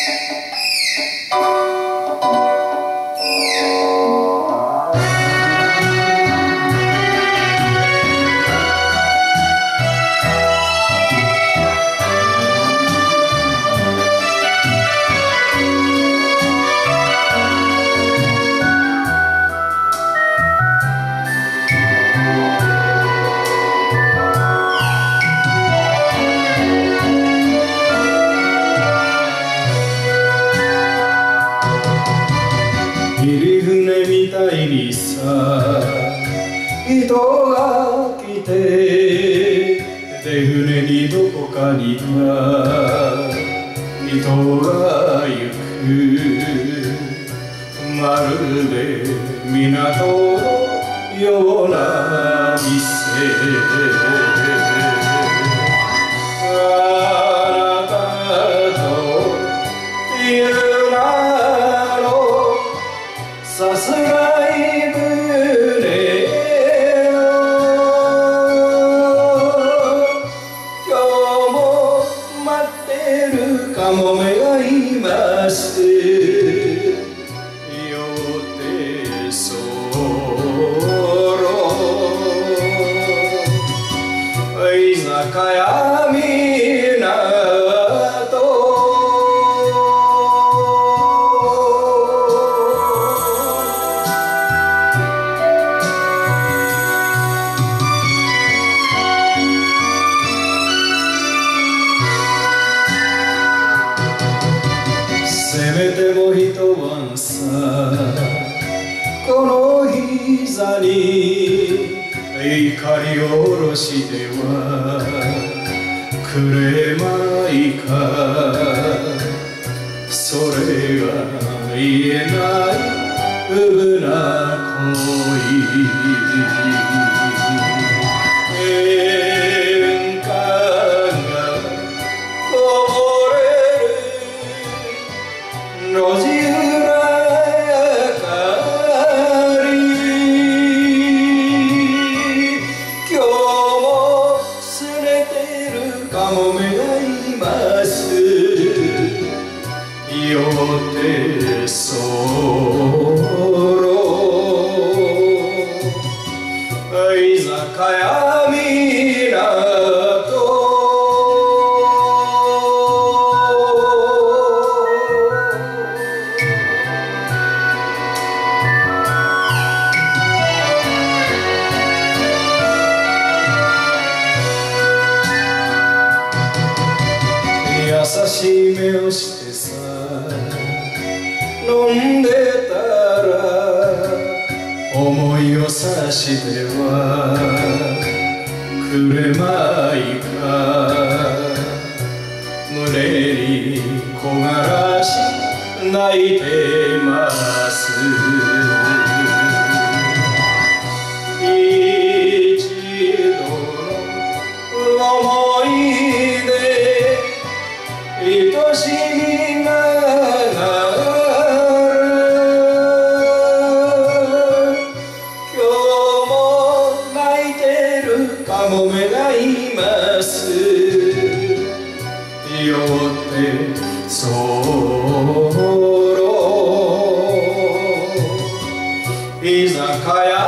入船みたいにさ人が来て手船にどこかには人が行くまるで港のような店。今日も待ってるカモメがいますめても一晩さこの膝に怒りを下ろしてはくれまいか。それが言えないうな恋。カモメがいますよってしい目をしてさ飲んでたら思いをさしてはくれまいか。胸に木枯らし泣いてます。います。よってそろ。居酒屋